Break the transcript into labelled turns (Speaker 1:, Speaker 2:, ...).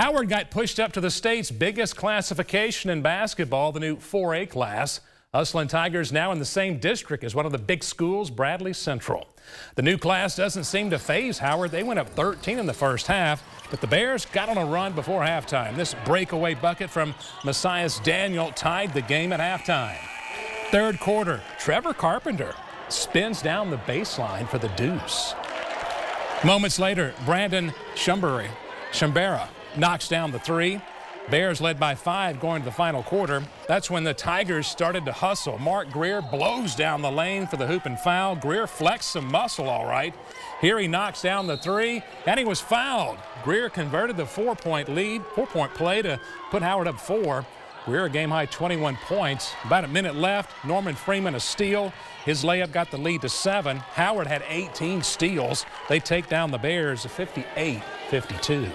Speaker 1: Howard got pushed up to the state's biggest classification in basketball, the new 4A class. Hustlin' Tigers now in the same district as one of the big schools, Bradley Central. The new class doesn't seem to faze Howard. They went up 13 in the first half, but the Bears got on a run before halftime. This breakaway bucket from Messias Daniel tied the game at halftime. Third quarter, Trevor Carpenter spins down the baseline for the deuce. Moments later, Brandon Shumbury, Shumbera knocks down the three. Bears led by five going to the final quarter. That's when the Tigers started to hustle. Mark Greer blows down the lane for the hoop and foul. Greer flexed some muscle all right. Here he knocks down the three, and he was fouled. Greer converted the four-point lead, four-point play to put Howard up four. Greer a game high 21 points. About a minute left. Norman Freeman a steal. His layup got the lead to seven. Howard had 18 steals. They take down the Bears 58-52.